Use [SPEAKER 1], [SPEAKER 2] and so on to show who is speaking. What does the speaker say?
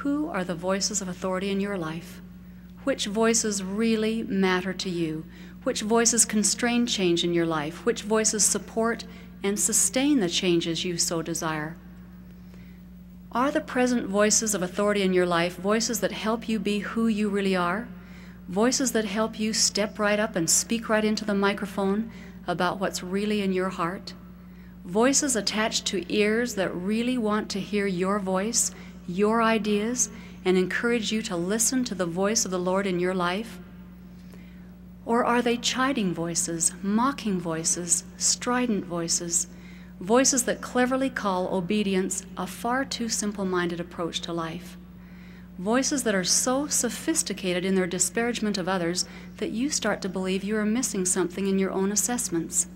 [SPEAKER 1] Who are the voices of authority in your life? Which voices really matter to you? Which voices constrain change in your life? Which voices support and sustain the changes you so desire? Are the present voices of authority in your life voices that help you be who you really are? Voices that help you step right up and speak right into the microphone about what's really in your heart? Voices attached to ears that really want to hear your voice, your ideas, and encourage you to listen to the voice of the Lord in your life? Or are they chiding voices, mocking voices, strident voices, voices that cleverly call obedience a far too simple minded approach to life? Voices that are so sophisticated in their disparagement of others that you start to believe you are missing something in your own assessments.